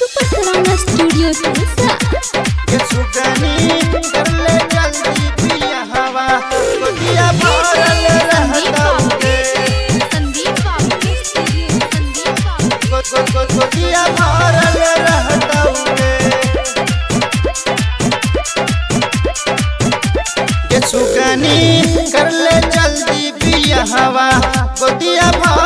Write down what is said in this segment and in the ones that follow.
Super Sarana studio Sirsa ये सुगनी कर ले जल्दी पिया हवा। गोदिया भरल रहता उगे संदीप बाबू संदीप बाबू गो- गो- गो- गोदिया भरल रहता उगे ये सुगनी कर ले जल्दी पिया हवा। गोदिया भरल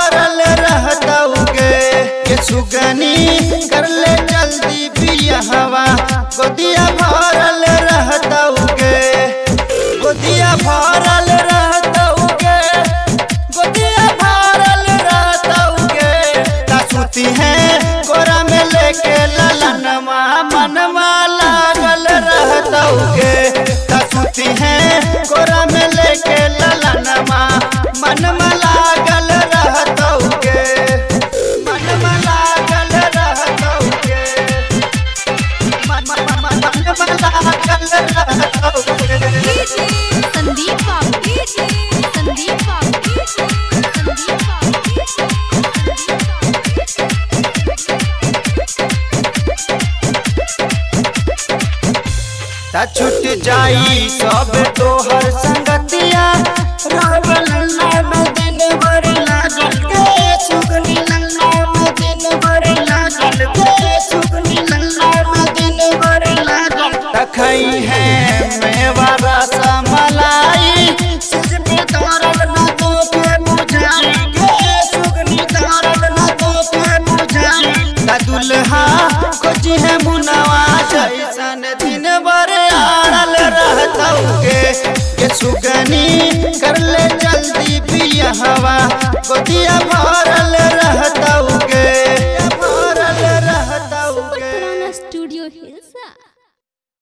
छूट जाई सब तखई है मेवा रस मलाई। सिज तारल न तो के मुझाई सुगनी तारल न तो के मुझाई ता दुल्हा खोजी है मुनवा जैसन दिन भर आड़ल रहतौगे ये सुगनी कर ले जल्दी पिया हवा गोदिया भरल रहतौगे भरल रहतौगे सराना स्टूडियो हिलसा